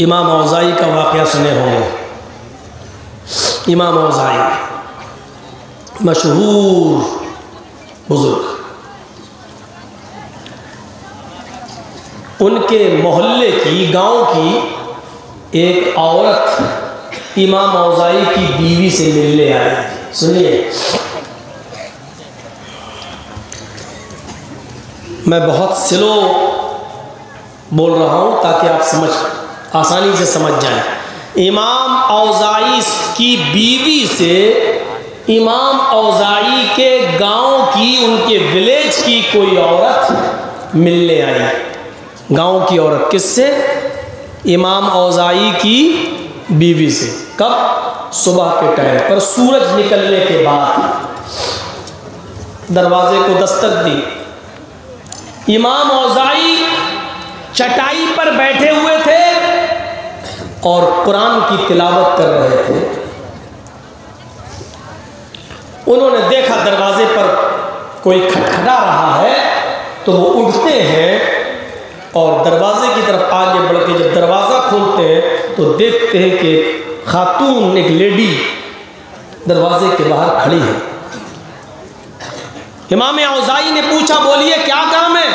इमाम अवज़ाई का वाक़ सुने होंगे। इमाम अवज़ाई मशहूर बुज़ुर्ग। उनके मोहल्ले की, गाँव की एक औरत इमाम औज़ाई की बीवी से मिलने आई। सुनिए। मैं बहुत स्लो बोल रहा हूँ ताकि आप समझ आसानी से समझ जाए। इमाम औज़ाई की बीवी से इमाम औज़ाई के गाँव की, उनके विलेज की कोई औरत मिलने आई। गाँव की औरत किससे? इमाम औज़ाई की बीवी से। कब? सुबह के टाइम पर सूरज निकलने के बाद। दरवाजे को दस्तक दी। इमाम औज़ाई चटाई पर बैठे हुए थे। और कुरान की तिलावत कर रहे थे। उन्होंने देखा दरवाजे पर कोई खटखटा रहा है तो वो उठते हैं और दरवाजे की तरफ़ आगे बढ़ के जब दरवाज़ा खोलते हैं तो देखते हैं कि खातून, एक लेडी दरवाजे के बाहर खड़ी है। इमाम औजाई ने पूछा, बोलिए, क्या काम है?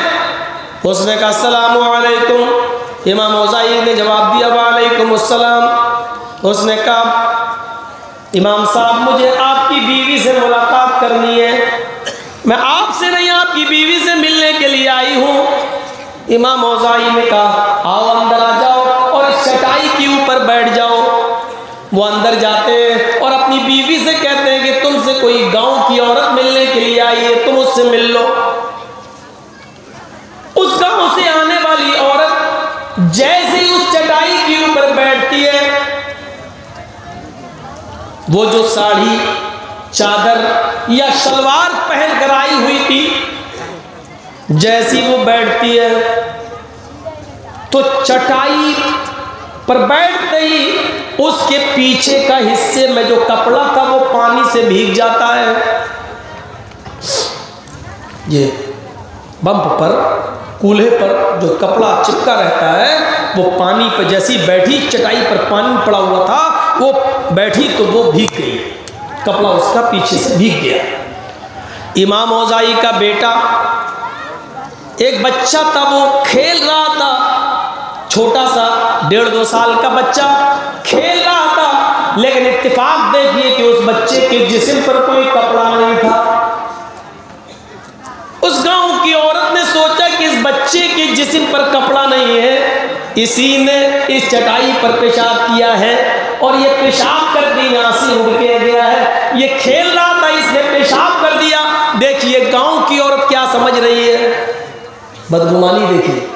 उसने कहा असलकुम इमाम औजाई ने जवाब दिया, वालेकुम अस्सलाम। उसने कहा, इमाम साहब, मुझे आपकी बीवी से मुलाकात करनी है। मैं आपसे नहीं, आपकी बीवी से मिलने के लिए आई हूँ। इमाम औजाई ने कहा, आओ अंदर आ जाओ और चटाई के ऊपर बैठ जाओ। वो अंदर जाते हैं और अपनी बीवी से कहते हैं कि, तुमसे कोई गाँव की औरत मिलने के लिए आई है, तुम उससे मिल लो। उस गाँव जैसे उस चटाई के ऊपर बैठती है, वो जो साड़ी, चादर या सलवार पहन कर आई हुई थी, जैसी वो बैठती है तो चटाई पर बैठते ही उसके पीछे का हिस्से में जो कपड़ा था, वो पानी से भीग जाता है। ये बम्प पर कूल्हे पर जो कपड़ा चिपका रहता है, वो पानी पर जैसी बैठी चटाई पर पानी पड़ा हुआ था, वो बैठी तो वो भीग गई। कपड़ा उसका पीछे से भीग गया। इमाम औजाई का बेटा, एक बच्चा था, वो खेल रहा था। छोटा सा, डेढ़ दो साल का बच्चा खेल रहा था, लेकिन इत्तेफाक देखिए कि उस बच्चे के जिस्म पर कोई कपड़ा नहीं था। उस गाँव की इस बच्चे के जिसम पर कपड़ा नहीं है, इसी ने इस चटाई पर पेशाब किया है और ये पेशाब कर दी, यहाँ से उड़ के गया है। ये खेल रहा था, इसने पेशाब कर दिया। देखिए, गाँव की औरत क्या समझ रही है? बदगुमानी देखिए।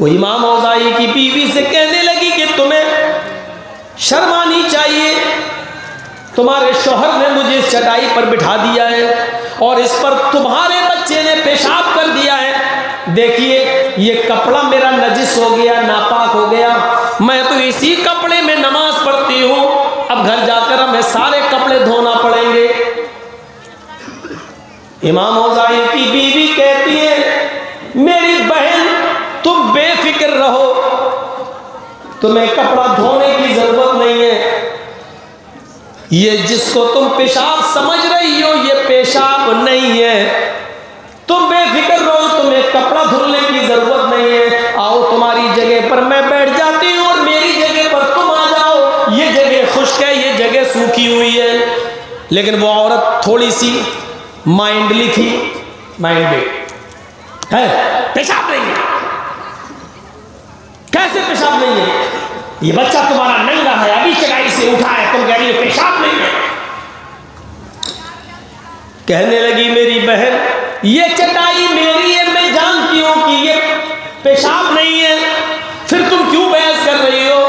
वो इमाम औजाई की बीवी से कहने लगी कि तुम्हें शर्म आनी चाहिए। तुम्हारे शोहर ने मुझे इस चटाई पर बिठा दिया है और इस पर तुम्हारे बच्चे ने पेशाब देखिए, ये कपड़ा मेरा नजिस हो गया, नापाक हो गया। मैं तो इसी कपड़े में नमाज़ पढ़ती हूँ। अब घर जाकर हमें सारे कपड़े धोना पड़ेंगे। इमाम औजाई की बीवी कहती है, मेरी बहन, तुम बेफिक्र रहो। तुम्हें कपड़ा धोने की ज़रूरत नहीं है। ये जिसको तुम पेशाब समझ रही हो, ये पेशाब नहीं है। तुम बेफिक्र कपड़ा धुलने की ज़रूरत नहीं है। आओ तुम्हारी जगह पर मैं बैठ जाती हूँ और मेरी जगह पर तुम आ जाओ। ये जगह खुश्क है, ये जगह सूखी हुई है। लेकिन वो औरत थोड़ी सी माइंडली थी। माइंडेड है? पेशाब नहीं है। कैसे पेशाब नहीं है? ये बच्चा तुम्हारा नंगा है, अभी चटाई से उठा है। तुम कह रही हो, पेशाब नहीं है। कहने लगी मेरी बहन, ये चटाई मेरी है जानती हूँ कि ये पेशाब नहीं है। फिर तुम क्यों बहस कर रही हो?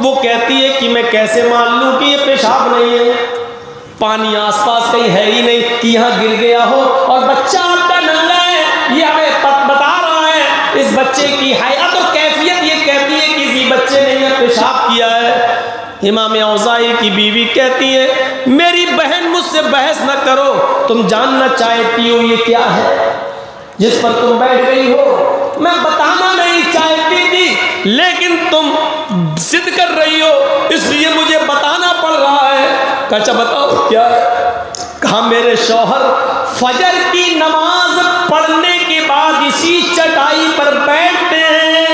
वो कहती है कि मैं कैसे मान लूँ कि ये पेशाब नहीं है? पानी आसपास कहीं है ही नहीं कि यहाँ गिर गया हो। और बच्चा आपका नंगा है, ये हमें बता रहा है। इस बच्चे की हयात और कैफियत ये कहती है कि इसी बच्चे ने यह पेशाब किया है। इमाम औजाई की बीवी कहती है, मेरी बहन मुझसे बहस न करो। तुम जानना चाहती हो ये क्या है? जिस पर तुम बैठ गई हो, मैं बताना नहीं चाहती थी, लेकिन तुम जिद कर रही हो, इसलिए मुझे बताना पड़ रहा है। कचा बताओ क्या? कहा, मेरे शौहर, फजर की नमाज़ पढ़ने के बाद इसी चटाई पर बैठते हैं।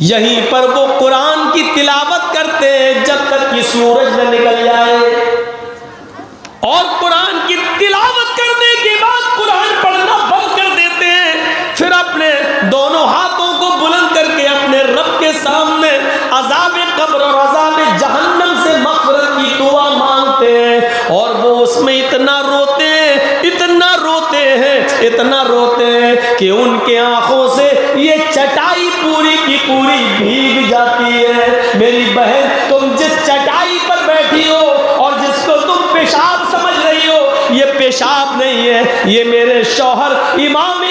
यहीं पर वो कुरान की तिलावत करते हैं, जब तक कि सूरज न निकल जाए। और उसमें इतना रोते हैं, इतना रोते हैं, इतना रोते हैं कि उनके आँखों से ये चटाई पूरी की पूरी भीग जाती है। मेरी बहन, तुम जिस चटाई पर बैठी हो और जिसको तुम पेशाब समझ रही हो, ये पेशाब नहीं है, ये मेरे शौहर इमाम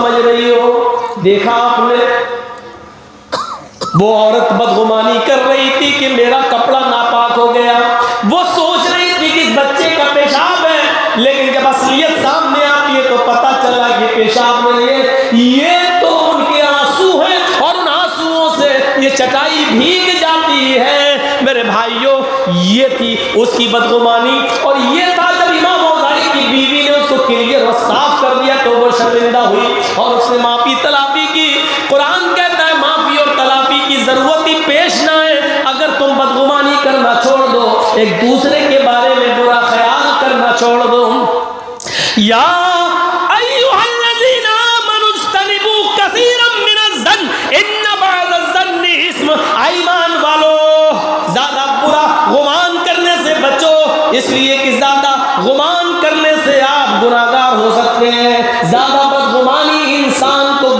समझ रही हो? देखा आपने? वो औरत बदगुमानी कर रही थी कि मेरा कपड़ा नापाक हो गया। वो सोच रही थी कि बच्चे का पेशाब है, लेकिन जब असलियत सामने आती है तो पता चला कि पेशाब नहीं है। ये तो उनके आँसू हैं, और उन आंसुओं से ये चटाई भीग जाती है। मेरे भाइयों, ये थी उसकी बदगुमानी, और ये था जब इमाम की बीवी ने उसको क्लियर और साफ़ कर तो वो शर्मिंदा हुई और उसने माफ़ी, तलाफी की। कुरान कहता है, माफ़ी और तलाफी की ज़रूरत ही पेश ना है अगर तुम बदगुमानी करना छोड़ दो, एक दूसरे के बारे में बुरा ख्याल करना छोड़ दो। या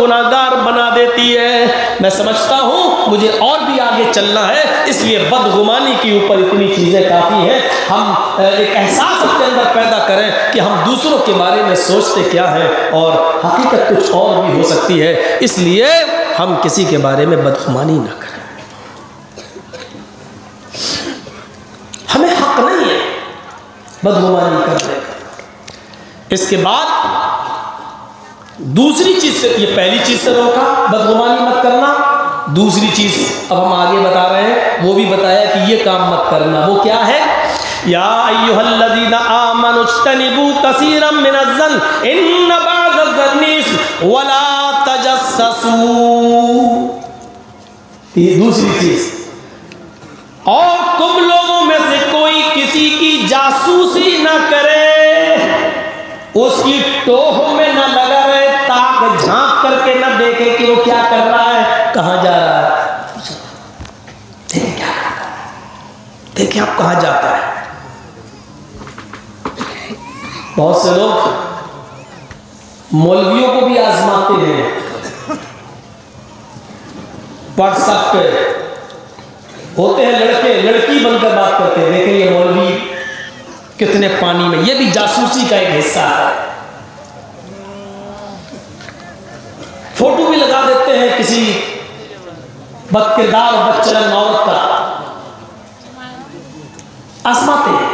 गुनाहगार बना देती है। मैं समझता हूँ, मुझे और भी आगे चलना है, इसलिए बदगुमानी के ऊपर इतनी चीज़ें काफ़ी हैं। हम एक एहसास अपने अंदर पैदा करें कि हम दूसरों के बारे में सोचते क्या हैं, और हकीकत कुछ और भी हो सकती है। इसलिए हम किसी के बारे में बदगुमानी ना करें। हमें हक नहीं है बदगुमानी करने का। इसके बाद दूसरी चीज़ से, ये पहली चीज़ से रोका, बदगुमानी मत करना। दूसरी चीज़ अब हम आगे बता रहे हैं, वो भी बताया कि ये काम मत करना। वो क्या है? दूसरी चीज़। और तुम लोगों में से कोई किसी की जासूसी ना करे, उसकी टोह में न ताक झाँक करके न देखे कि वो क्या कर रहा है। कहाँ जा रहा है? क्या है। आप कहाँ जाता है। बहुत से लोग मौलवियों को भी आजमाते हैं। व्हाट्सएप पे होते हैं लड़के, लड़की बनकर बात करते हैं। देखें ये मौलवी कितने पानी में, ये भी जासूसी का एक हिस्सा है। फ़ोटो भी लगा देते हैं किसी बदकिरदार बदचलन औरत का। हैं।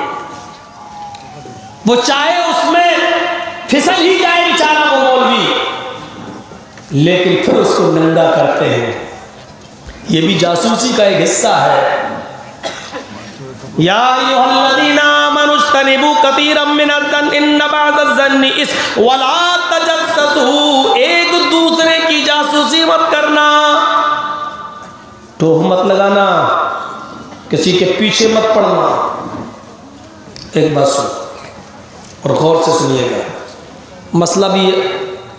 वो चाहे उसमें फिसल ही जाए बेचारा वो मौलवी, लेकिन फिर उसको नंगा करते हैं। ये भी जासूसी का एक हिस्सा है। या एक दूसरे जासूसी मत करना। टोह मत लगाना। किसी के पीछे मत पड़ना। एक बात सुन और गौर से सुनिएगा। मसला भी,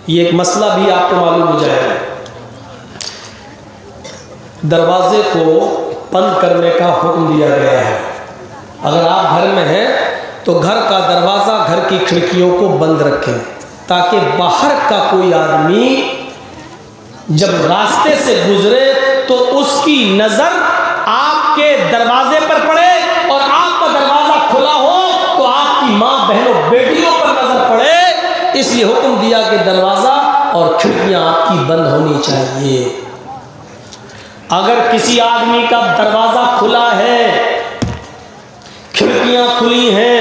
ये एक मसला भी आपको मालूम हो जाएगा। दरवाजे को बंद करने का हुक्म दिया गया है। अगर आप घर में हैं तो घर का दरवाज़ा घर की खिड़कियों को बंद रखें, ताकि बाहर का कोई आदमी जब रास्ते से गुजरे तो उसकी नज़र आपके दरवाजे पर पड़े और आपका दरवाज़ा खुला हो तो आपकी माँ, बहनों, बेटियों पर नज़र पड़े। इसलिए हुक्म दिया कि दरवाज़ा और खिड़कियाँ आपकी बंद होनी चाहिए। अगर किसी आदमी का दरवाज़ा खुला है, खिड़कियाँ खुली हैं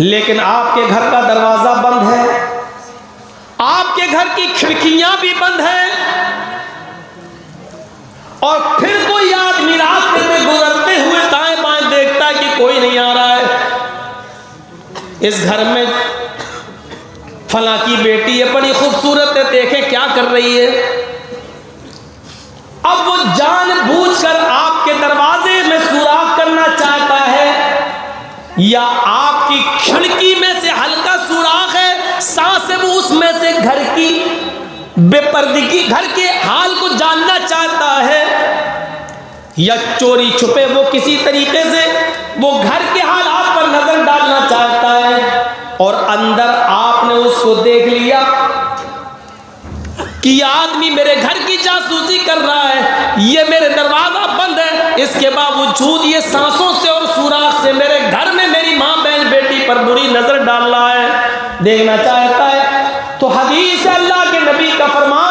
लेकिन आपके घर का दरवाज़ा बंद है। आपके घर की खिड़कियाँ भी बंद हैं। और फिर कोई आदमी रास्ते में गुजरते हुए दाएँ बाएँ देखता है कि कोई नहीं आ रहा है। इस घर में फला की बेटी है, बड़ी खूबसूरत है, देखे क्या कर रही है। अब वो या आपकी खिड़की में से हल्का सुराख है, सांस है वो उसमें से घर की बेपर्दगी, घर के हाल को जानना चाहता है। या चोरी छुपे वो किसी तरीके से, वो घर के हाल आप पर नज़र डालना चाहता है और अंदर आपने उसको देख लिया कि आदमी मेरे घर की जासूसी कर रहा है, ये मेरे दरवाज़ा बंद है, इसके बावजूद ये सांसों पर बुरी नज़र डाल रहा है, देखना चाहता है तो हदीस अल्लाह के नबी का फरमान